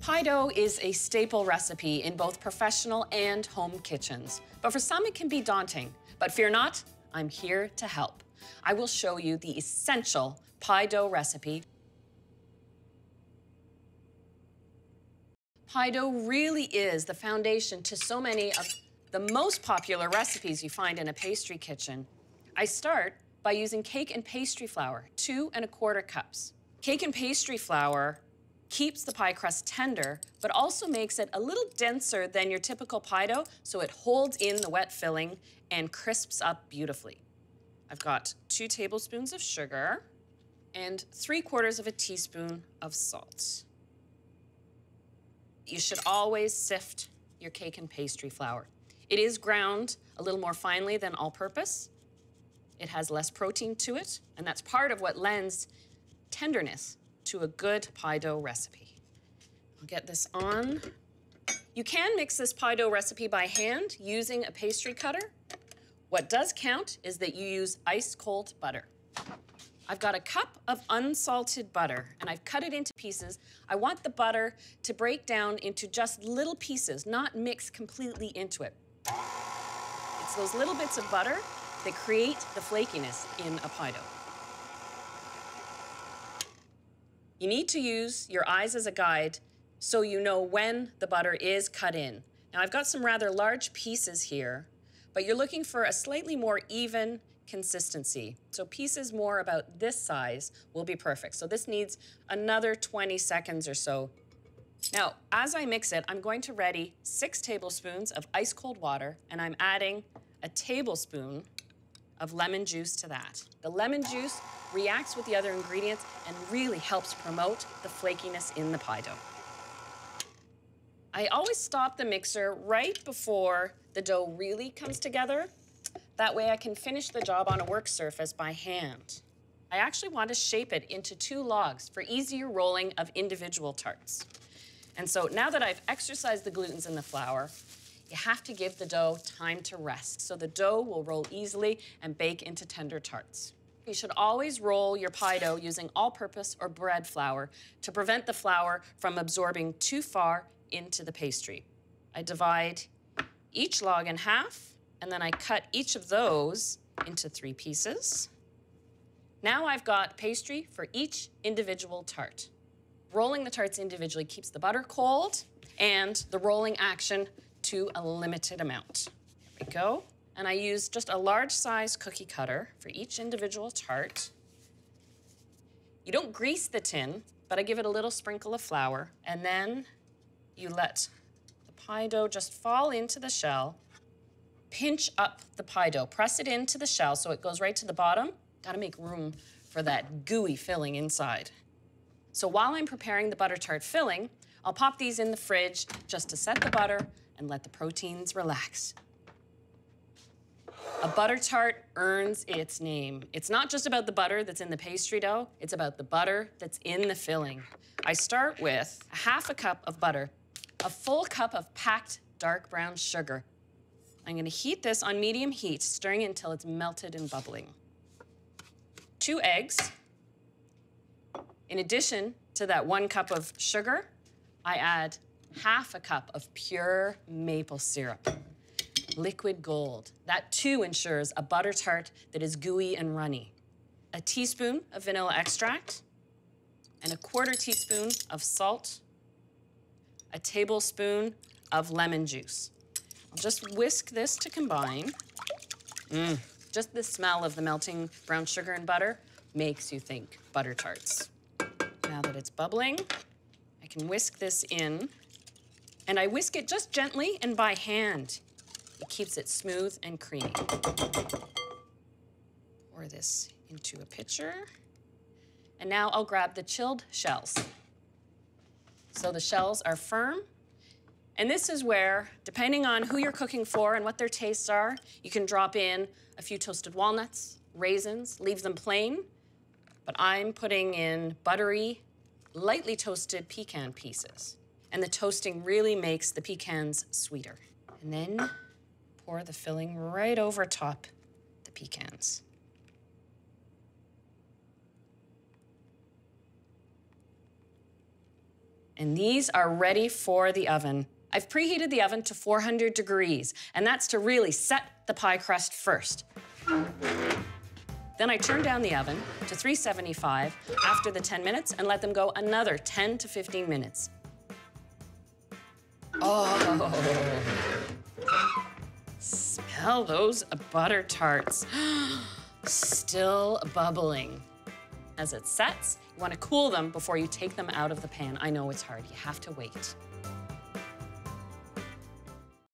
Pie dough is a staple recipe in both professional and home kitchens. But for some, it can be daunting. But fear not, I'm here to help. I will show you the essential pie dough recipe. Pie dough really is the foundation to so many of the most popular recipes you find in a pastry kitchen. I start by using cake and pastry flour, two and a quarter cups. Cake and pastry flour keeps the pie crust tender, but also makes it a little denser than your typical pie dough, so it holds in the wet filling and crisps up beautifully. I've got two tablespoons of sugar and three quarters of a teaspoon of salt. You should always sift your cake and pastry flour. It is ground a little more finely than all purpose. It has less protein to it, and that's part of what lends tenderness to a good pie dough recipe. I'll get this on. You can mix this pie dough recipe by hand using a pastry cutter. What does count is that you use ice cold butter. I've got a cup of unsalted butter and I've cut it into pieces. I want the butter to break down into just little pieces, not mix completely into it. It's those little bits of butter that create the flakiness in a pie dough. You need to use your eyes as a guide so you know when the butter is cut in. Now I've got some rather large pieces here, but you're looking for a slightly more even consistency. So pieces more about this size will be perfect. So this needs another 20 seconds or so. Now, as I mix it, I'm going to ready six tablespoons of ice cold water, and I'm adding a tablespoon of lemon juice to that. The lemon juice reacts with the other ingredients and really helps promote the flakiness in the pie dough. I always stop the mixer right before the dough really comes together. That way I can finish the job on a work surface by hand. I actually want to shape it into two logs for easier rolling of individual tarts. And so now that I've exercised the glutens in the flour, you have to give the dough time to rest so the dough will roll easily and bake into tender tarts. You should always roll your pie dough using all-purpose or bread flour to prevent the flour from absorbing too far into the pastry. I divide each log in half, and then I cut each of those into three pieces. Now I've got pastry for each individual tart. Rolling the tarts individually keeps the butter cold and the rolling action to a limited amount. There we go. And I use just a large size cookie cutter for each individual tart. You don't grease the tin, but I give it a little sprinkle of flour, and then you let the pie dough just fall into the shell. Pinch up the pie dough, press it into the shell so it goes right to the bottom. Gotta make room for that gooey filling inside. So while I'm preparing the butter tart filling, I'll pop these in the fridge just to set the butter and let the proteins relax. A butter tart earns its name. It's not just about the butter that's in the pastry dough, it's about the butter that's in the filling. I start with a half a cup of butter, a full cup of packed dark brown sugar. I'm gonna heat this on medium heat, stirring it until it's melted and bubbling. Two eggs. In addition to that one cup of sugar, I add half a cup of pure maple syrup. Liquid gold. That too ensures a butter tart that is gooey and runny. A teaspoon of vanilla extract, and a quarter teaspoon of salt, a tablespoon of lemon juice. I'll just whisk this to combine. Mmm, just the smell of the melting brown sugar and butter makes you think butter tarts. Now that it's bubbling, I can whisk this in and I whisk it just gently and by hand. It keeps it smooth and creamy. Pour this into a pitcher. And now I'll grab the chilled shells. So the shells are firm. And this is where, depending on who you're cooking for and what their tastes are, you can drop in a few toasted walnuts, raisins, leave them plain. But I'm putting in buttery, lightly toasted pecan pieces and the toasting really makes the pecans sweeter. And then pour the filling right over top the pecans. And these are ready for the oven. I've preheated the oven to 400 degrees, and that's to really set the pie crust first. Then I turn down the oven to 375 after the 10 minutes and let them go another 10 to 15 minutes. Oh, smell those butter tarts. Still bubbling. As it sets, you want to cool them before you take them out of the pan. I know it's hard, you have to wait.